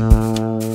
Música